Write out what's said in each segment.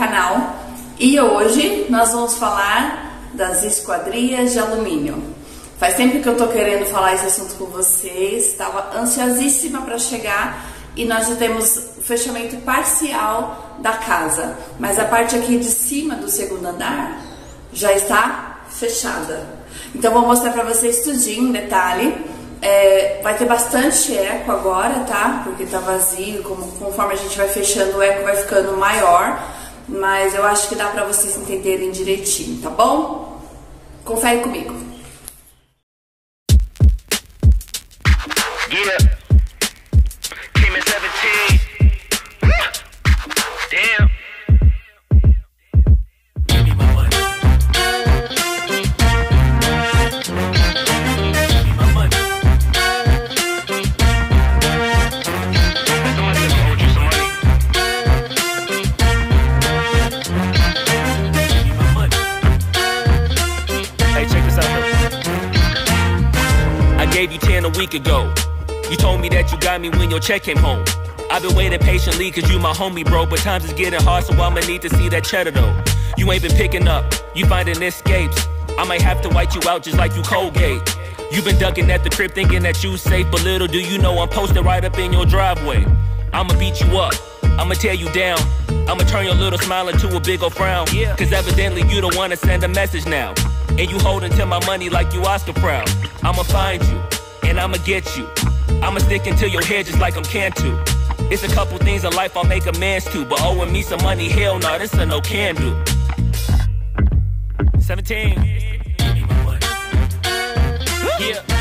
canal. E hoje nós vamos falar das esquadrias de alumínio. Faz tempo que eu tô querendo falar esse assunto com vocês, estava ansiosíssima para chegar e nós já temos o fechamento parcial da casa, mas a parte aqui de cima do segundo andar já está fechada. Então vou mostrar para vocês tudinho em detalhe. É, vai ter bastante eco agora, tá? Porque tá vazio, como, conforme a gente vai fechando o eco vai ficando maior, mas eu acho que dá pra vocês entenderem direitinho, tá bom? Confere comigo. Check came home. I've been waiting patiently cause you my homie, bro. But times is getting hard, so I'ma need to see that cheddar though. You ain't been picking up, you finding escapes. I might have to white you out just like you Colgate. You been ducking at the crib thinking that you safe, but little do you know I'm posted right up in your driveway. I'ma beat you up, I'ma tear you down. I'ma turn your little smile into a big ol' frown. Yeah. Cause evidently you don't wanna send a message now. And you holding to my money like you Oscar proud. I'ma find you and I'ma get you. I'ma stick into your head just like I'm can to. It's a couple things in life I'll make amends to, but owing me some money, hell no, nah, this a no can do. 17. Yeah.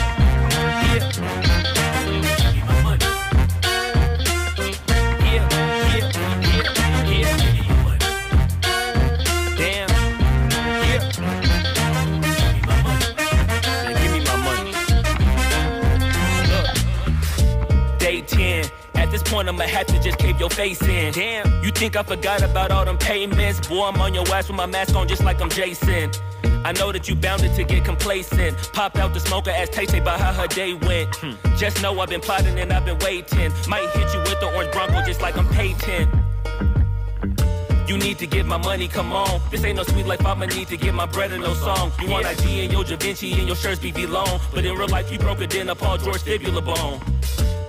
Point, I'ma have to just cave your face in. Damn, you think I forgot about all them payments? Boy, I'm on your ass with my mask on just like I'm Jason. I know that you bounded to get complacent. Pop out the smoker, ask Tay Tay about how her day went. Hmm. Just know I've been plotting and I've been waiting. Might hit you with the orange Bronco just like I'm Peyton. You need to get my money, come on. This ain't no sweet life, I'ma need to get my bread and no song. You want IG and your Da Vinci and your shirts be long. But in real life, you broke it in a Paul George fibula bone.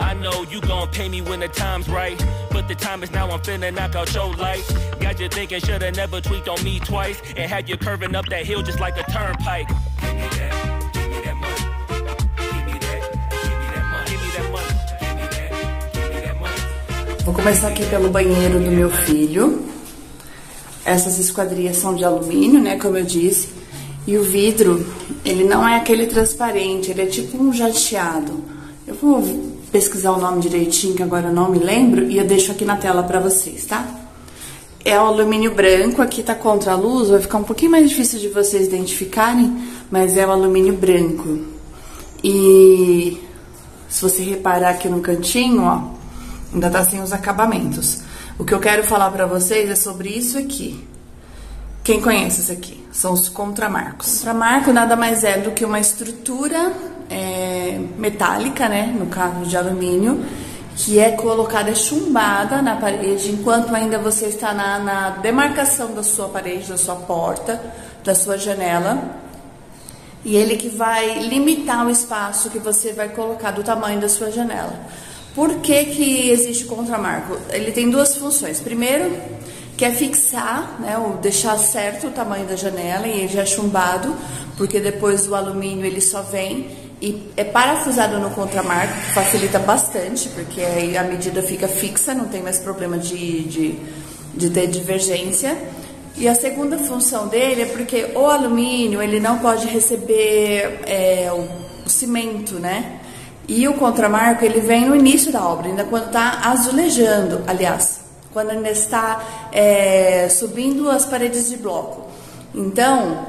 I know you gon' pay me when the time's right. But the time is now, I'm finna knock out your lights. Got you thinking, shoulda never tweaked on me twice. And had you curving up that hill just like a turnpike. Vou começar aqui pelo banheiro do meu filho. Essas esquadrias são de alumínio, né, como eu disse. E o vidro, ele não é aquele transparente, ele é tipo um jateado. Eu vou pesquisar o nome direitinho, que agora eu não me lembro, e eu deixo aqui na tela para vocês, tá? É o alumínio branco, aqui tá contra a luz, vai ficar um pouquinho mais difícil de vocês identificarem, mas é o alumínio branco. E se você reparar aqui no cantinho, ó, ainda tá sem os acabamentos. O que eu quero falar para vocês é sobre isso aqui. Quem conhece isso aqui? São os contramarcos. Contramarco nada mais é do que uma estrutura é, metálica, né, no caso de alumínio, que é colocada chumbada na parede enquanto ainda você está na, na demarcação da sua parede, da sua porta, da sua janela. E ele que vai limitar o espaço que você vai colocar do tamanho da sua janela. Por que, que existe o contramarco? Ele tem duas funções. Primeiro, que é fixar, né, ou deixar certo o tamanho da janela e ele já é chumbado, porque depois o alumínio ele só vem e é parafusado no contramarco, que facilita bastante, porque aí a medida fica fixa, não tem mais problema de, de, de ter divergência. E a segunda função dele é porque o alumínio ele não pode receber é, o, cimento, né? E o contramarco ele vem no início da obra, ainda quando está azulejando, aliás, quando ainda está é, subindo as paredes de bloco. Então,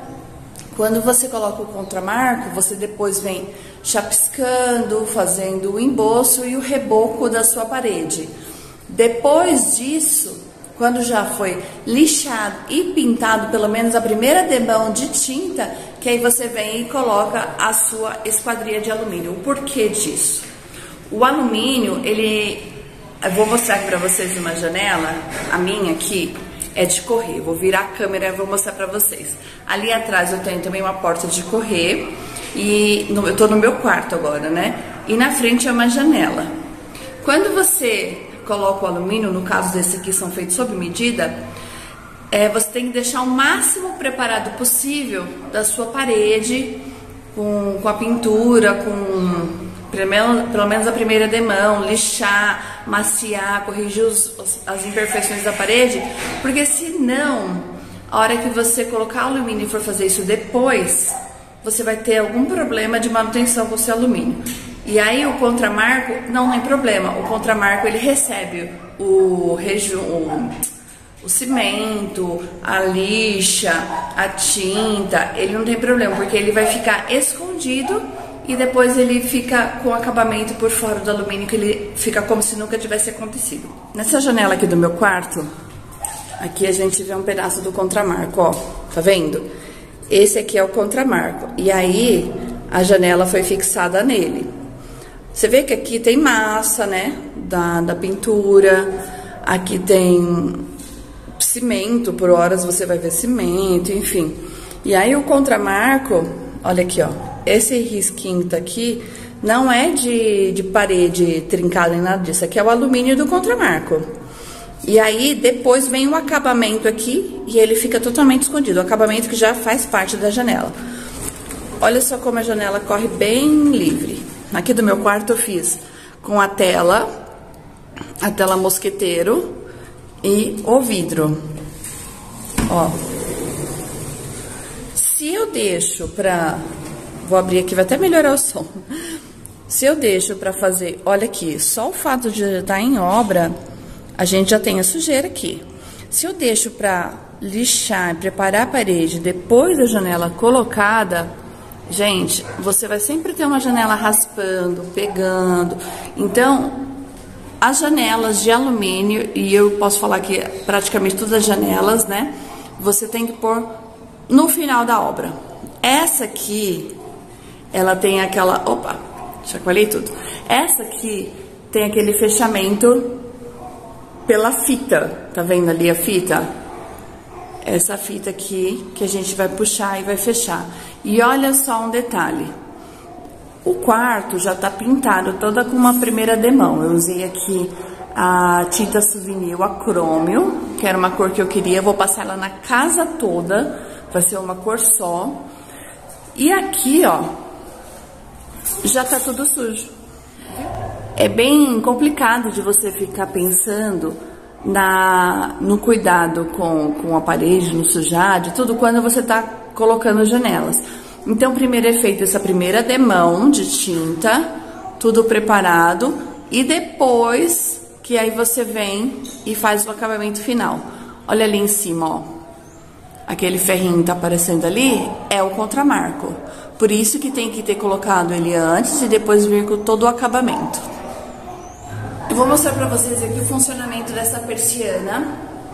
quando você coloca o contramarco, você depois vem chapiscando, fazendo o emboço e o reboco da sua parede. Depois disso, quando já foi lixado e pintado pelo menos a primeira demão de tinta, que aí você vem e coloca a sua esquadria de alumínio. O porquê disso? O alumínio, ele eu vou mostrar aqui para vocês uma janela, a minha aqui é de correr. Vou virar a câmera e vou mostrar para vocês. Ali atrás eu tenho também uma porta de correr e no, eu tô no meu quarto agora, né? E na frente é uma janela. Quando você coloca o alumínio, no caso desse aqui são feitos sob medida, é, você tem que deixar o máximo preparado possível da sua parede, com, com a pintura, com pelo menos a primeira demão, lixar, maciar, corrigir os, as imperfeições da parede, porque senão, a hora que você colocar alumínio e for fazer isso depois, você vai ter algum problema de manutenção com o seu alumínio. E aí o contramarco não tem problema, o contramarco ele recebe o, o, o cimento, a lixa, a tinta, ele não tem problema, porque ele vai ficar escondido e depois ele fica com o acabamento por fora do alumínio, que ele fica como se nunca tivesse acontecido. Nessa janela aqui do meu quarto, aqui a gente vê um pedaço do contramarco, ó, tá vendo? Esse aqui é o contramarco, e aí a janela foi fixada nele. Você vê que aqui tem massa, né, da, da pintura, aqui tem cimento, por horas você vai ver cimento, enfim. E aí o contramarco, olha aqui, ó, esse risquinho tá aqui não é de, de parede trincada nem nada disso, aqui é o alumínio do contramarco. E aí depois vem o acabamento aqui e ele fica totalmente escondido, o acabamento que já faz parte da janela. Olha só como a janela corre bem livre. Aqui do meu quarto eu fiz com a tela, a tela mosqueteiro e o vidro. Ó. Se eu deixo pra Vou abrir aqui, vai até melhorar o som. Se eu deixo para fazer, olha aqui, só o fato de estar em obra, a gente já tem a sujeira aqui. Se eu deixo para lixar, preparar a parede depois da janela colocada, gente, você vai sempre ter uma janela raspando, pegando. Então, as janelas de alumínio, e eu posso falar que praticamente todas as janelas, né? Você tem que pôr no final da obra. Essa aqui ela tem aquela. Opa, chacoalhei tudo. Essa aqui tem aquele fechamento pela fita. Tá vendo ali a fita? Essa fita aqui que a gente vai puxar e vai fechar. E olha só um detalhe. O quarto já tá pintado toda com uma primeira demão. Eu usei aqui a tinta souvenir acrômio, que era uma cor que eu queria. vou passar ela na casa toda. Vai ser uma cor só. E aqui, ó, já tá tudo sujo. É bem complicado de você ficar pensando na, no cuidado com, com a parede, no sujar, de tudo, quando você está colocando janelas. Então, primeiro é feita essa primeira demão de tinta, tudo preparado, e depois que aí você vem e faz o acabamento final. Olha ali em cima, ó. Aquele ferrinho tá aparecendo ali é o contramarco. Por isso que tem que ter colocado ele antes e depois vir com todo o acabamento. Eu vou mostrar para vocês aqui o funcionamento dessa persiana.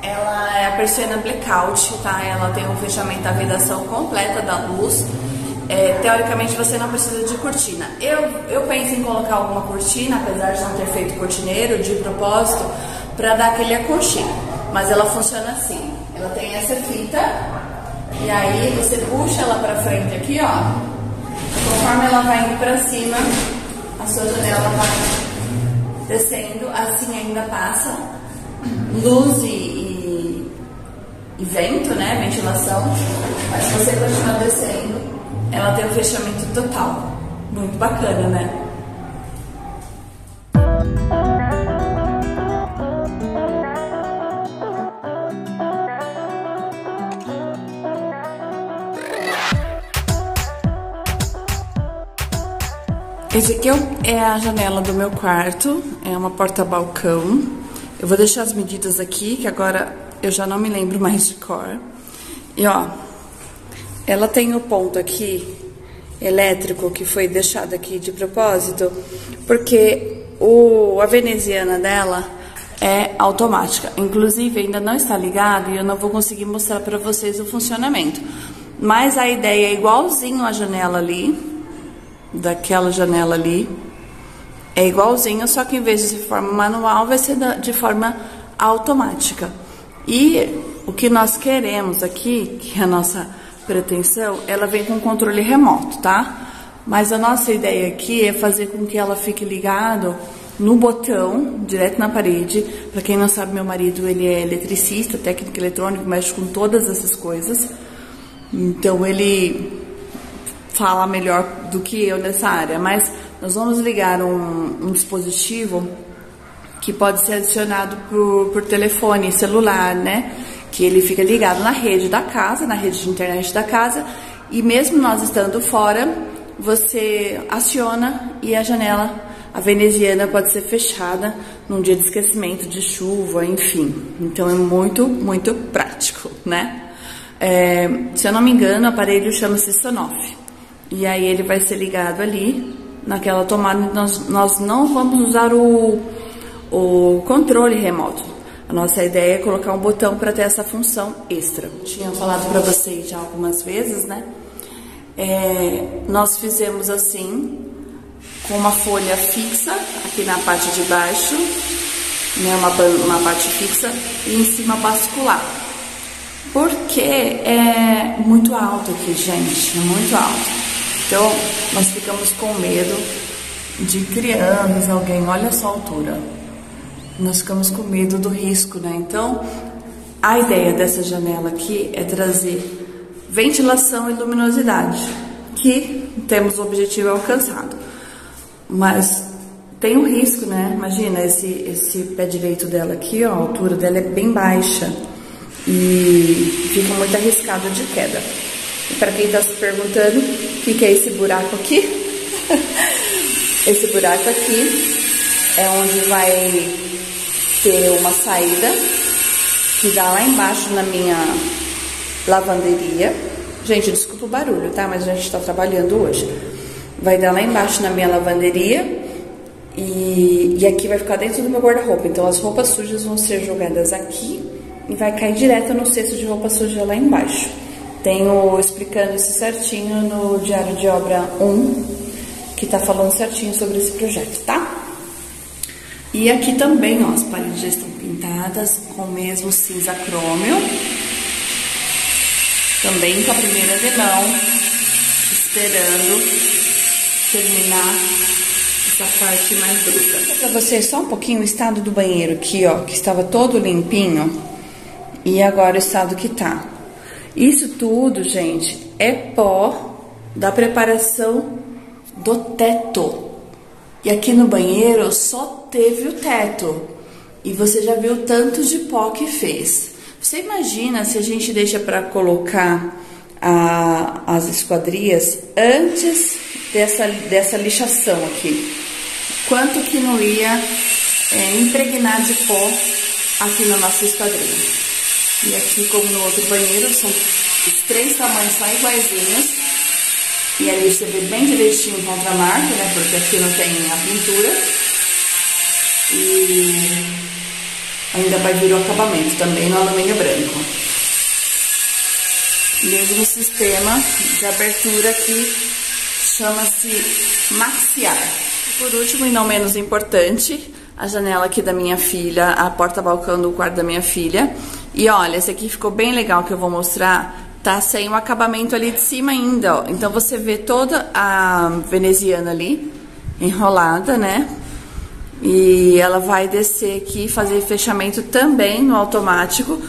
Ela é a persiana blackout, tá? Ela tem um fechamento da vedação completa da luz. É, teoricamente você não precisa de cortina. Eu, eu penso em colocar alguma cortina, apesar de não ter feito cortineiro de propósito, para dar aquele aconchego. Mas ela funciona assim. Ela tem essa fita e aí você puxa ela para frente aqui, ó. Conforme ela vai indo para cima, a sua janela vai descendo, assim ainda passa luz e, e, e vento, né? Ventilação. Mas se você continuar descendo, ela tem um fechamento total. Muito bacana, né? Esse aqui é a janela do meu quarto, é uma porta-balcão. Eu vou deixar as medidas aqui, que agora eu já não me lembro mais de cor. E ó, ela tem o ponto aqui elétrico que foi deixado aqui de propósito, porque o, a veneziana dela é automática. Inclusive, ainda não está ligado e eu não vou conseguir mostrar para vocês o funcionamento. Mas a ideia é igualzinho a janela ali, daquela janela ali. É igualzinho, só que em vez de forma manual, vai ser de forma automática. E o que nós queremos aqui, que é a nossa pretensão, ela vem com controle remoto, tá? Mas a nossa ideia aqui é fazer com que ela fique ligado no botão, direto na parede. Para quem não sabe, meu marido ele é eletricista, técnico eletrônico, mexe com todas essas coisas. Então ele fala melhor do que eu nessa área. Mas nós vamos ligar um, um dispositivo que pode ser adicionado por, por telefone celular, né? Que ele fica ligado na rede da casa, na rede de internet da casa, e mesmo nós estando fora, você aciona e a janela a veneziana pode ser fechada num dia de esquecimento, de chuva, enfim. Então é muito, muito prático, né? É, se eu não me engano, o aparelho chama-se Sonoff. E aí ele vai ser ligado ali, naquela tomada. Nós, nós não vamos usar o, o controle remoto. A nossa ideia é colocar um botão para ter essa função extra. Tinha falado para vocês já algumas vezes, né? É, nós fizemos assim com uma folha fixa aqui na parte de baixo, né, uma, uma parte fixa, e em cima bascular. Porque é muito alto aqui, gente, é muito alto. Então, nós ficamos com medo de crianças, alguém, olha só a altura. Nós ficamos com medo do risco, né? Então, a ideia dessa janela aqui é trazer ventilação e luminosidade, que temos o objetivo alcançado. Mas tem um risco, né? Imagina, esse, esse pé direito dela aqui, ó, a altura dela é bem baixa e fica muito arriscado de queda. E para quem está se perguntando, que, que é esse buraco aqui? esse buraco aqui é onde vai ter uma saída que dá lá embaixo na minha lavanderia. Gente, desculpa o barulho, tá? Mas a gente está trabalhando hoje vai dar lá embaixo na minha lavanderia e, e aqui vai ficar dentro do meu guarda-roupa. Então as roupas sujas vão ser jogadas aqui e vai cair direto no cesto de roupa suja lá embaixo. Tenho explicando isso certinho no Diário de Obra 1, que tá falando certinho sobre esse projeto, tá? E aqui também, ó, as paredes já estão pintadas com o mesmo cinza crômio. Também com a primeira de mão, esperando terminar essa parte mais bruta. Para vocês só um pouquinho o estado do banheiro aqui, ó, que estava todo limpinho e agora o estado que tá. Isso tudo, gente, é pó da preparação do teto. E aqui no banheiro só teve o teto. E você já viu tanto de pó que fez. Você imagina se a gente deixa para colocar a, as esquadrias antes dessa, dessa lixação aqui. Quanto que não ia é, impregnar de pó aqui na nossa esquadrinha. E aqui, como no outro banheiro, são os três tamanhos são iguaizinhos. E ali você vê bem direitinho contra a marca, né? Porque aqui não tem a pintura. E ainda vai vir o acabamento também no alumínio branco. Mesmo sistema de abertura que chama-se Maxiar. Por último e não menos importante, a janela aqui da minha filha, a porta-balcão do quarto da minha filha. E olha, esse aqui ficou bem legal que eu vou mostrar. Tá sem o acabamento ali de cima ainda, ó. Então você vê toda a veneziana ali, enrolada, né? E ela vai descer aqui fazer fechamento também no automático.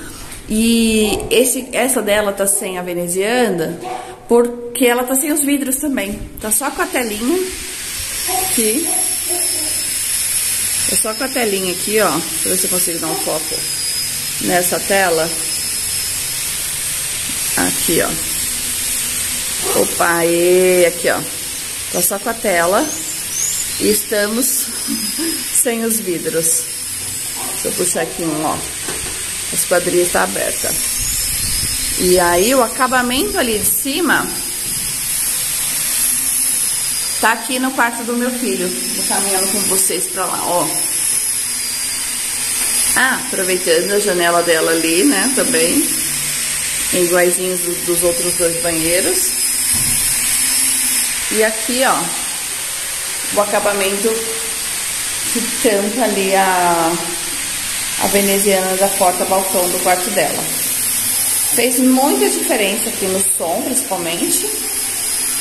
E esse, essa dela tá sem a veneziana, porque ela tá sem os vidros também. Tá só com a telinha aqui. É só com a telinha aqui, ó. Deixa eu ver se eu consigo dar um foco nessa tela. Aqui, ó. Opa, e aqui, ó. Tá só com a tela. E estamos sem os vidros. Deixa eu puxar aqui um, ó. A esquadrilha está aberta. E aí o acabamento ali de cima Tá aqui no quarto do meu filho. Vou caminhando com vocês pra lá, ó. Ah, aproveitando a janela dela ali, né, também. Iguaizinhos do, dos outros dois banheiros. E aqui, ó, o acabamento que tampa ali a, a veneziana da porta-balcão do quarto dela. Fez muita diferença aqui no som, principalmente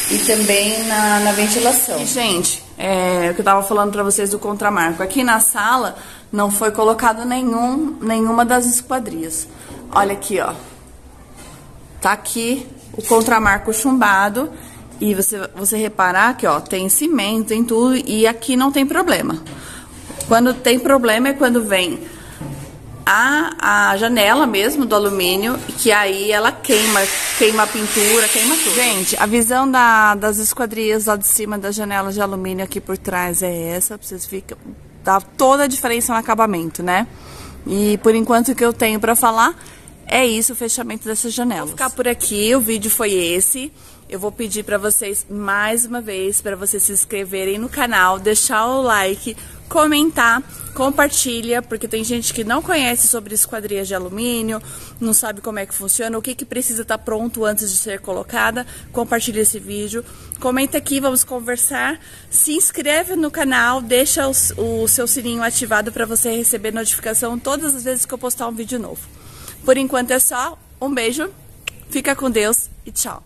e também na, na ventilação. E, gente, é, o que eu tava falando para vocês do contramarco. Aqui na sala não foi colocado nenhum, nenhuma das esquadrias. Olha aqui, ó. Tá aqui o contramarco chumbado. E você, você reparar que, ó, tem cimento, tem tudo, e aqui não tem problema. Quando tem problema é quando vem a, a janela mesmo do alumínio, que aí ela queima, queima a pintura, queima tudo. Gente, a visão da, das esquadrias lá de cima das janelas de alumínio aqui por trás é essa, vocês ficar, dá toda a diferença no acabamento, né? E por enquanto o que eu tenho pra falar é isso, o fechamento dessa janela. Vou ficar por aqui, o vídeo foi esse. Eu vou pedir para vocês mais uma vez para vocês se inscreverem no canal, deixar o like, comentar, compartilha, porque tem gente que não conhece sobre esquadrias de alumínio, não sabe como é que funciona, o que, que precisa estar tá pronto antes de ser colocada. Compartilha esse vídeo, comenta aqui, vamos conversar. Se inscreve no canal, deixa o, o seu sininho ativado para você receber notificação todas as vezes que eu postar um vídeo novo. Por enquanto é só, um beijo, fica com Deus e tchau.